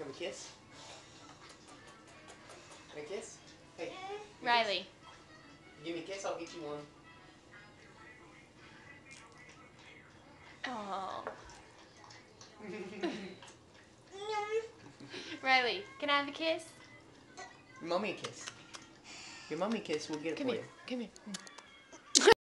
a kiss? A kiss? Hey. Riley. kiss. Give me a kiss, I'll get you one. Oh. Riley, can I have a kiss? Your mommy a kiss. Your mommy a kiss, we'll get it Come for here. you. Come here.